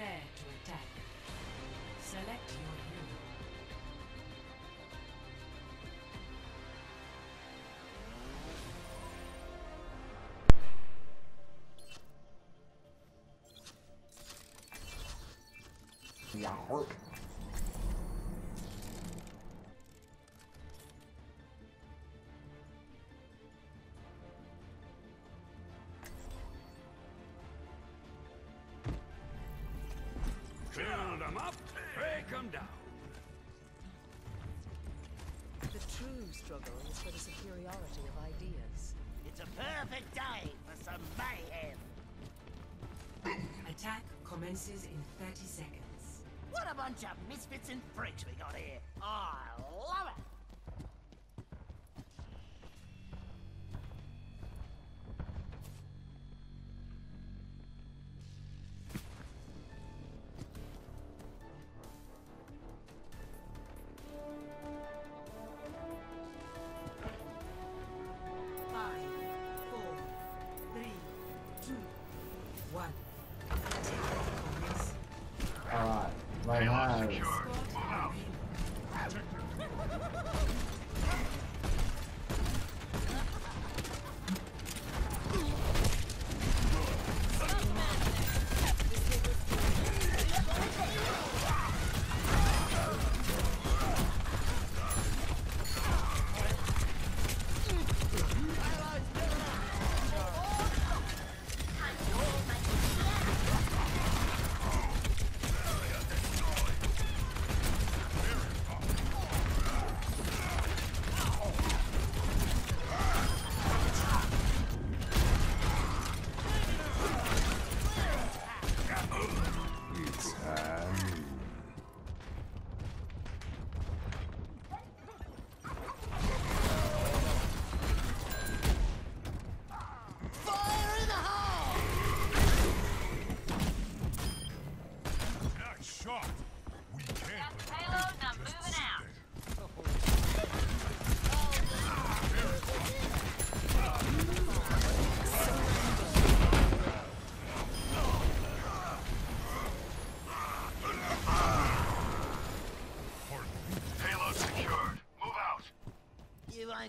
Prepare to attack. Select your hero. Yeah, hork. 'Em up, break 'em down. The true struggle is for the superiority of ideas. It's a perfect day for some mayhem. Attack commences in 30 seconds. What a bunch of misfits and freaks we got here. I love it.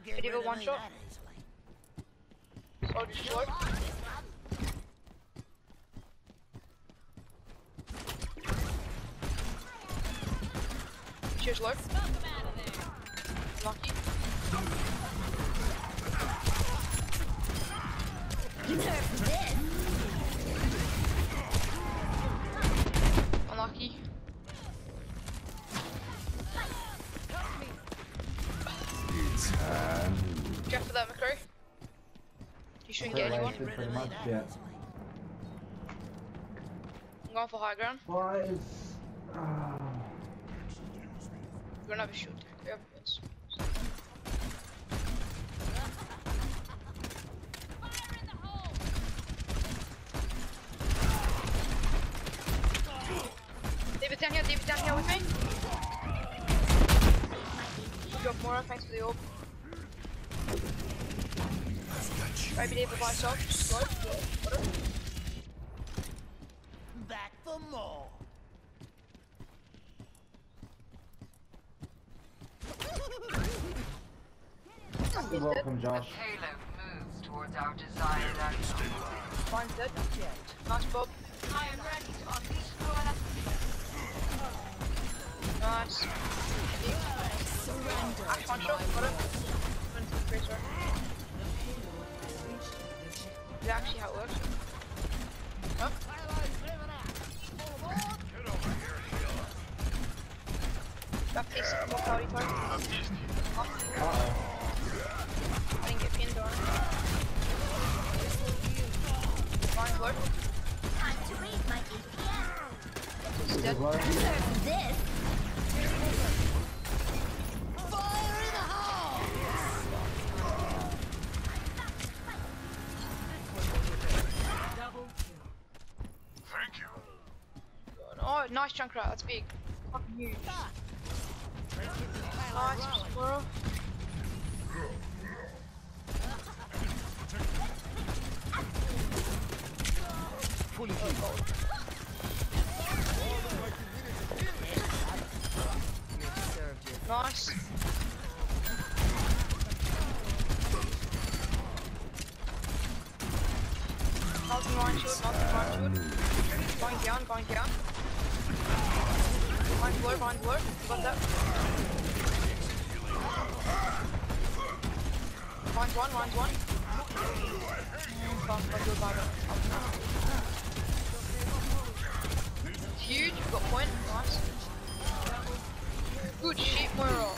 You won't get you rid go of one shot? Soldier short. Come on, this one. Cheers, Lord. Lucky. Unlucky. It's time. Jeff for that, McCree. You shouldn't get anyone. pretty much, yeah. I'm going for high ground. Boys. Ah. We're gonna have a shoot. We have this. Fire in the hole! David down here, David down here with me. Drop more, thanks for the orb. Maybe David by himself. Back for more. You're welcome, Josh. The Payload moves towards our desired outcome. Mine's dead. Nice, Bob. I am ready to unleash your Nice. Ash one shot, got it. Actually how it works? Huh? That takes more party time. Uh-oh. I didn't get pinned on. Fine, Lord. Time to raise my dead. This. Chankra, that's big. Fuck you. Nice, bro. Fully healed. Nice. Mountain one shoot, mountain one shoot. Going down, going down. Mine's blur, mine's blur. Got that? One, mine's one. Mm, fuck, I feel bad. Huge, got point, nice. Good shit, Moira.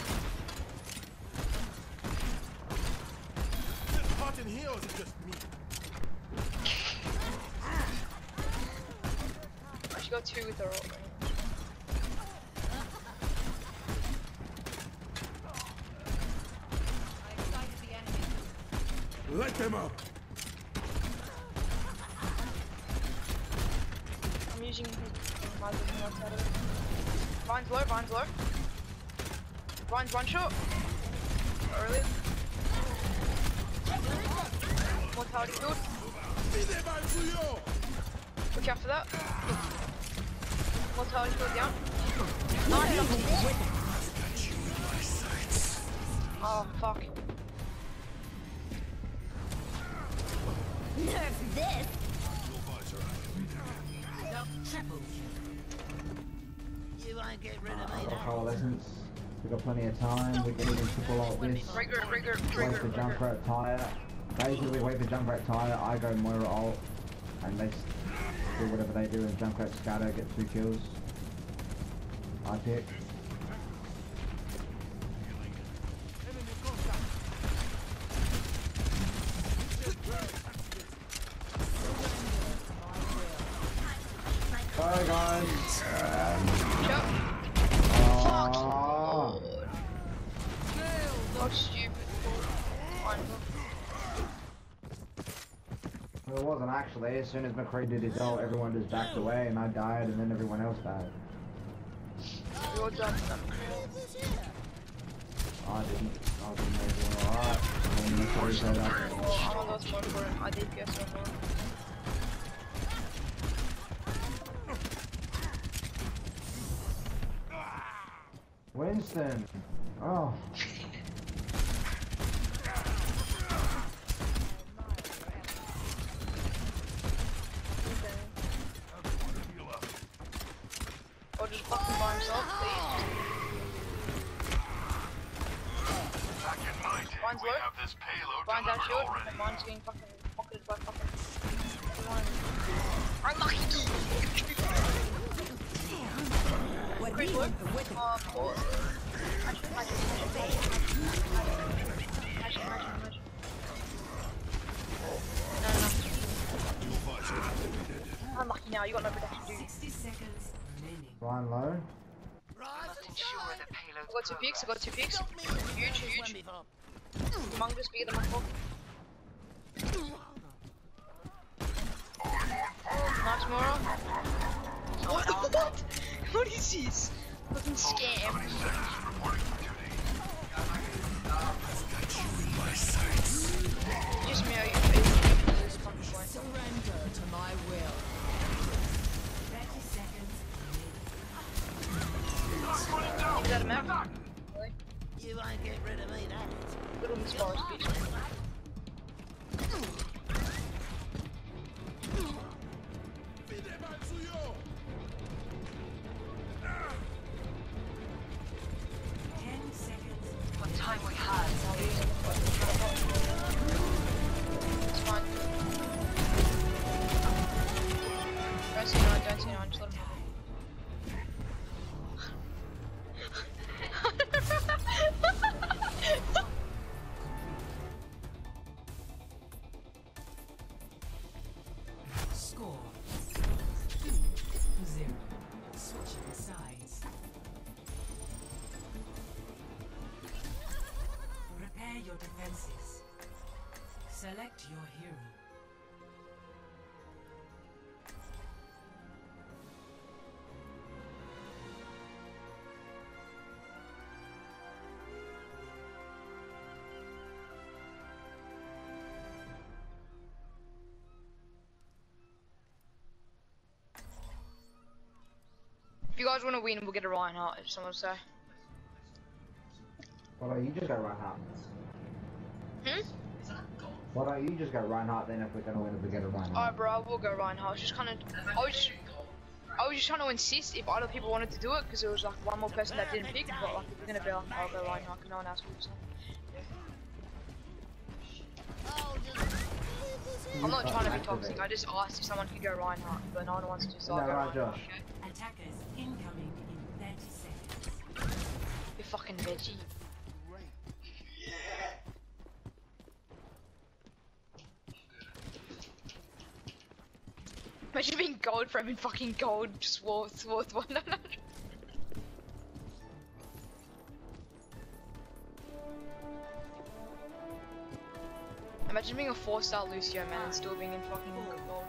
Hot in here or is it just me? She got two with her ult. Them up. I'm using his might be more outside of it. Vine's low, Vine's low. Vine's one shot. Early. Mortality field. Look out for that. Mortality field down. Nice. Oh fuck. Nerf this. You won't get rid of me now. coalescence. We've got plenty of time. We can even triple out this. Rigor, rigor, Wait for rigor. Junkrat tire. Basically, wait for Junkrat tire. I go Moira ult, and they do whatever they do. And jump Junkrat scatter, get two kills. I pick. Actually. As soon as McCree did his ult, everyone just backed away, and I died, and then everyone else died. We all done. I didn't. I was in there doing alright. And then McCree said I I'm on those one for it. I did guess one more. Winston! Oh. Or just fucking by himself, please. Back in my day, Mine's we low. have this payload Mine's out delivered fucking pocketed by fucking everyone. Quick look. Uh, four. Actually, magic, magic, magic. No, no, no. Unlucky now, you got no protection, dude. 60 seconds remaining. Ryan low. Got two peaks, I got two peaks. Huge, huge. Humongous, bigger than my phone. Nice, Moira. What? What? What is this? Fucking scam. Your defenses. Select your hero. If you guys want to win, we'll get a Reinhardt, if someone say. Why don't you just go Reinhardt? Why don't you just go Reinhardt then if we're gonna win if we get a Reinhardt? Alright, bro, I will go Reinhardt. I just kind of, I was just, I was just trying to insist if other people wanted to do it because there was like one more person that didn't pick. But like, if we're gonna be like, I'll go Reinhardt because no one else will. So. I'm not trying to be toxic. I just asked if someone could go Reinhardt, but no one wants to. So Is I'll go right, Reinhardt. Josh? Okay. Attackers incoming in 30 seconds. You fucking veggie. Imagine being gold frame and fucking gold just worth worth one. Imagine being a four star Lucio man and still being in fucking gold.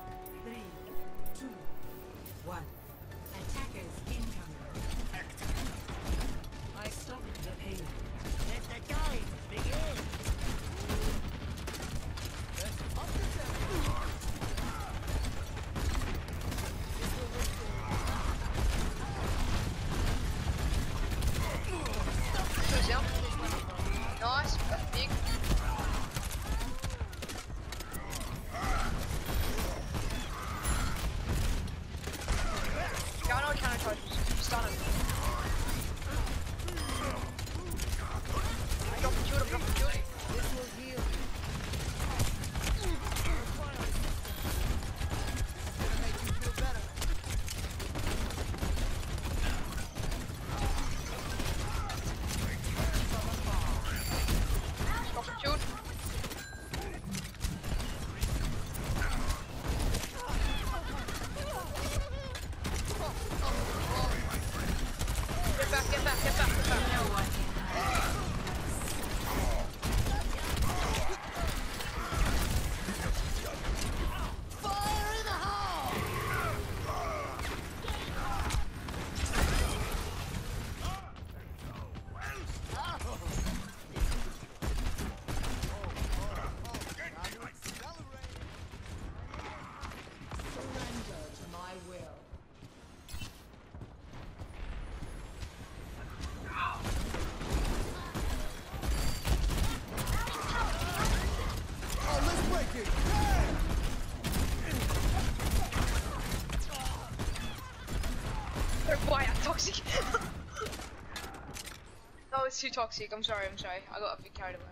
That was too toxic. I'm sorry, I'm sorry. I got a bit carried away.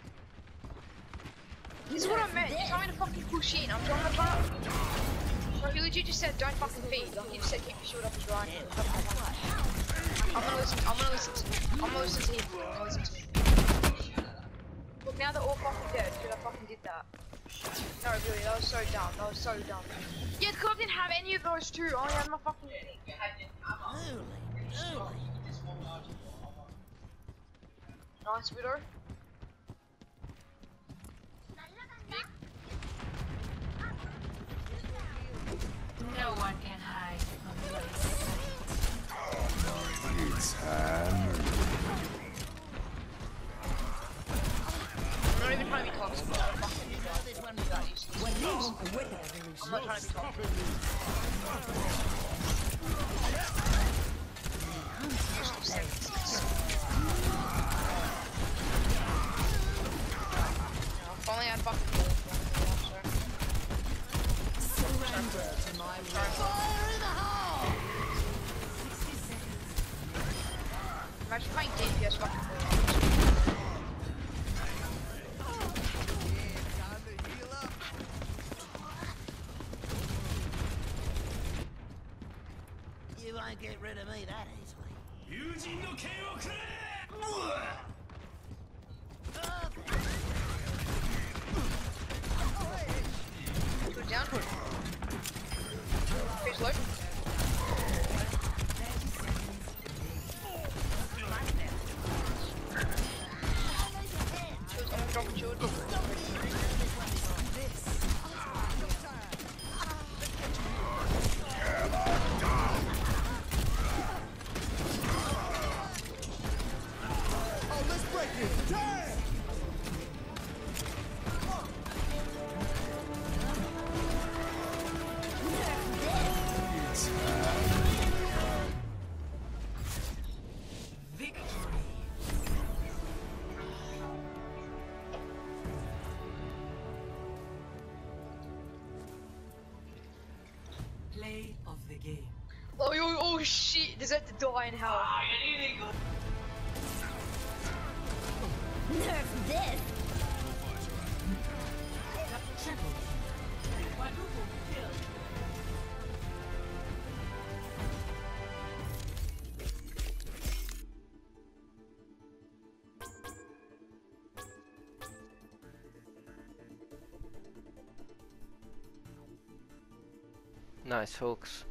This is what I meant. You told me to fucking push in. I'm trying to. So he legit just said, don't fucking feed. He just said, keep your shield up as right. I'm gonna listen. I'm gonna listen. I'm gonna listen to him. I'm gonna listen to him. Look, now they're all fucking dead because I fucking did that. No, really, that was so dumb. That was so dumb. Yeah, because I didn't have any of those two. I only had my fucking. Early. Nice widow. No one can hide from my sight. It's hammered. I'm not even trying to be toxic. I fucking did that. This one That used to be I'm not trying to be toxic. If only I had fucking bullets, so. Surrender to my will. Fire in the hole! Imagine playing DPS fucking bullets. You won't get rid of me that easily. Down. Game. Oh, oh, oh shit, deserve to die in hell. Nerf this. Triple. Quadruple kill. Nice hooks.